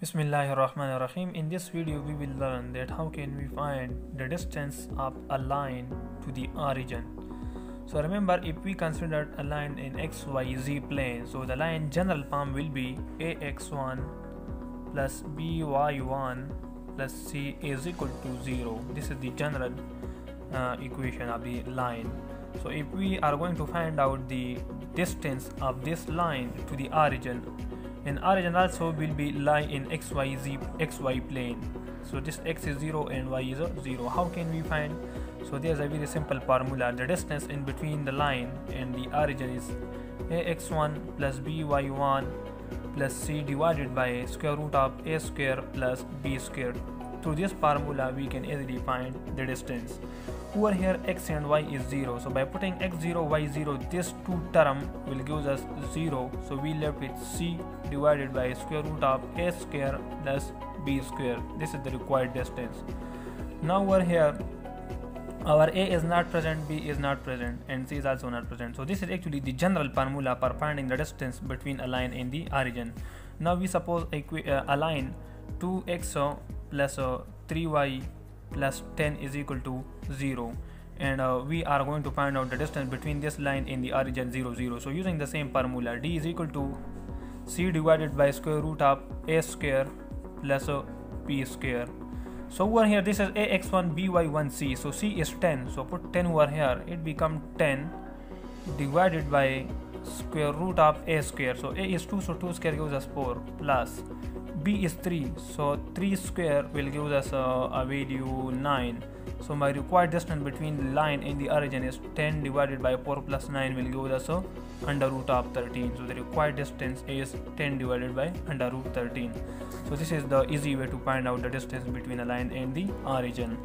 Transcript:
Bismillahirrahmanirrahim. In this video we will learn that how can we find the distance of a line to the origin. So remember if we consider a line in xyz plane so the line general form will be ax1 plus by1 plus c is equal to 0. This is the general uh, equation of the line. So if we are going to find out the distance of this line to the origin and origin also will be lie in xyz xy plane. So this x is 0 and y is 0 how can we find? So there's a very simple formula. The distance in between the line and the origin is ax1 plus by1 plus c divided by square root of a square plus b square through this formula we can easily find the distance. Over here x and y is 0 so by putting x0 y0 this two term will give us 0 so we left with c divided by square root of a square plus b square. This is the required distance. Now over here our a is not present b is not present and c is also not present. So this is actually the general formula for finding the distance between a line and the origin. Now we suppose a, uh, a line 2x plus uh, 3y plus 10 is equal to 0 and uh, we are going to find out the distance between this line and the origin 0 0 so using the same formula d is equal to c divided by square root of a square plus uh, b square. So over here this is ax1 by1c so c is 10 so put 10 over here. It become 10 divided by square root of a square. So a is 2 so 2 square gives us 4 plus b is 3 so 3 square will give us uh, a value 9 so my required distance between the line and the origin is 10 divided by 4 plus 9 will give us a under root of 13 so the required distance is 10 divided by under root 13 so this is the easy way to find out the distance between a line and the origin